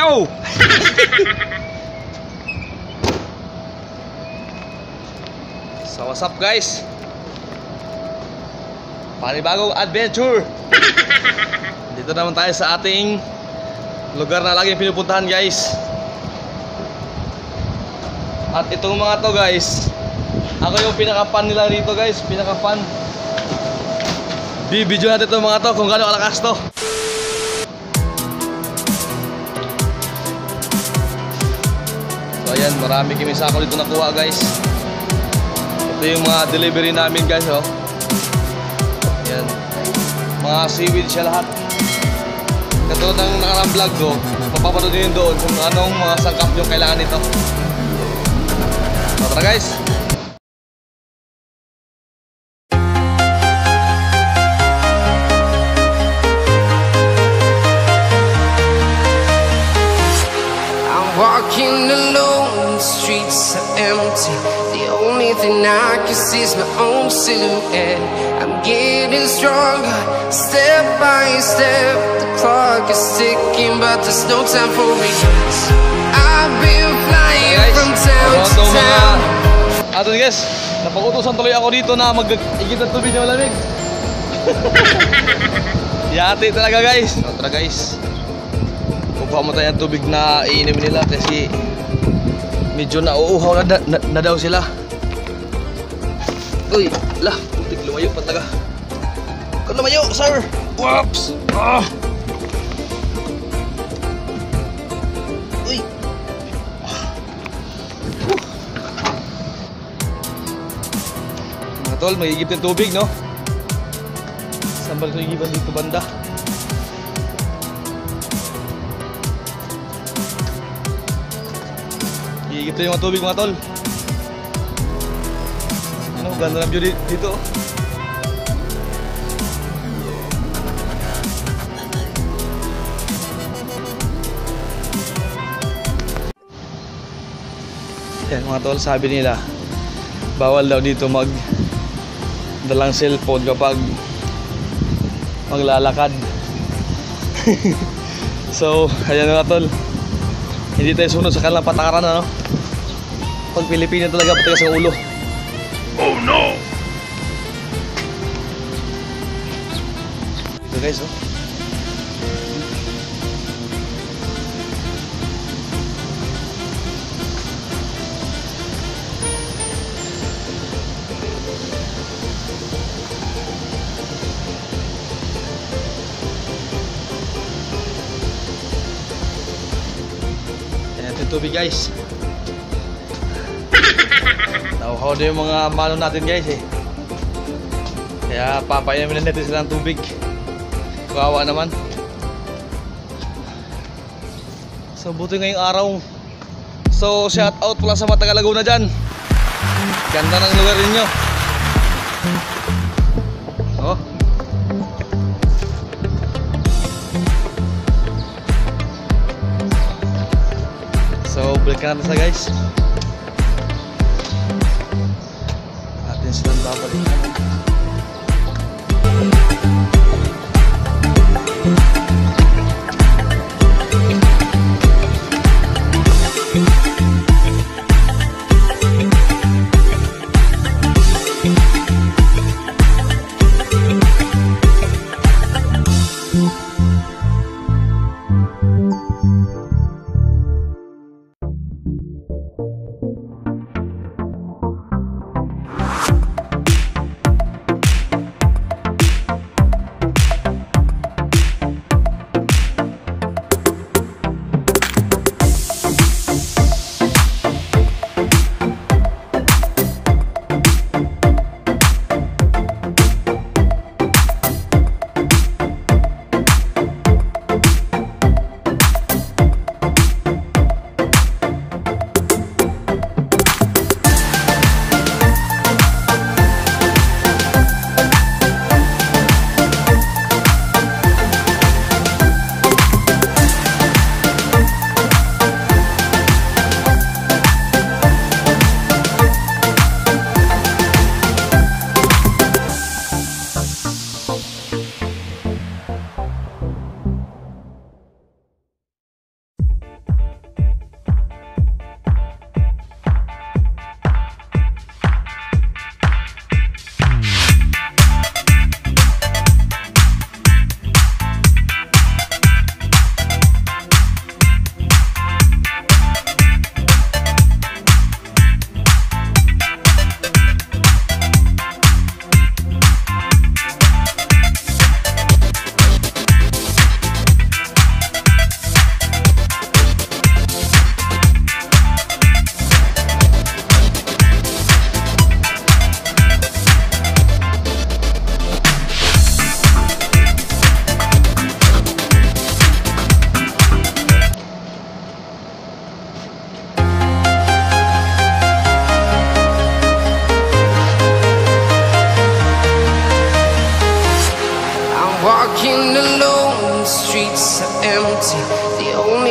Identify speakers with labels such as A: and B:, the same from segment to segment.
A: go! so what's up guys? Panibagong adventure! Dito naman tayo sa ating lugar na laging pinupuntahan guys. At itong mga to guys, ako yung pinaka-fan nila rito guys, pinaka-fan. Bibidyo natin itong mga to kung gaano kalakas to. Ayan, marami kami sako dito nakuha guys. Ito yung mga delivery namin guys oh. Ayan. Mga seaweed siya lahat. Katulad ng nakarang vlog ko, mapapanood nyo yun doon kung anong mga sangkap yung kailangan nito. So tara guys!
B: Streets are empty. The only thing I can see is my own silhouette. I'm getting stronger, step by step. The clock is ticking, but there's no time for regrets. I've been flying
A: guys,
B: from town to
A: ang
B: town.
A: ato guys, napag-utusan tuloy ako dito na mag-igit ng tubig na malamig. Yati talaga guys. Tara guys. Kukuha mo tayo ng tubig na iinimin nila kasi medyo nauuhaw na, na, na daw sila. Uy, lah, putik lumayo pa talaga. Kung lumayo, sir. Whoops. Ah. Uy, Mga tol, magigip ng tubig, no? Ba ito igiban dito banda? Igip yung tubig, mga tol. Ano, ganda ng view di- dito. oh. Yan mga tol, sabi nila bawal daw dito mag dalang cellphone kapag maglalakad so ayan mga tol hindi tayo sunod sa kanilang patakaran ano pag Pilipino talaga patigas ang ulo. Oh no! Ito guys oh. Tubig guys. Na yung mga mano natin guys eh. Kaya papainumin na natin sila tubig. Kawawa naman. So buti ngayong araw. So shout out pala sa mga Laguna dyan. Ganda ng lugar ninyo. Oh. So, balik natin sa guys. Islam Babalik.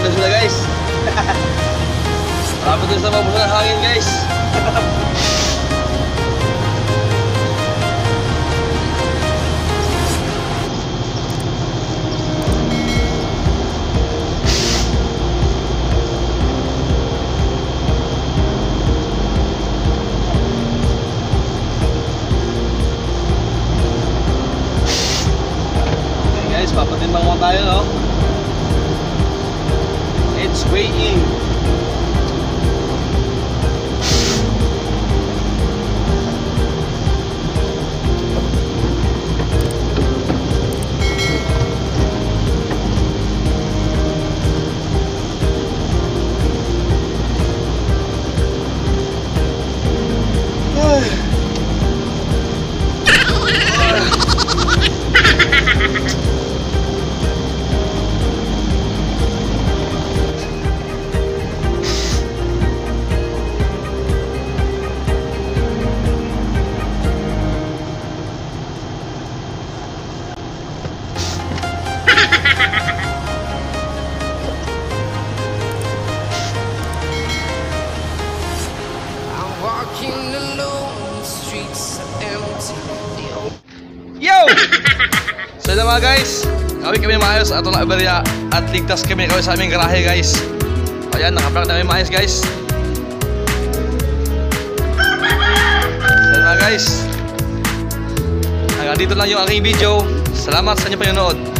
A: Pagod na sila guys. Marami doon sa mabusa ng hangin guys. Yo! so yun mga guys, kami kami maayos at na aberya at ligtas kami kami sa aming garahe guys. Ayan, nakaprank na kami maayos guys. So yun mga guys, hanggang dito lang yung aking video. Salamat sa inyong panonood.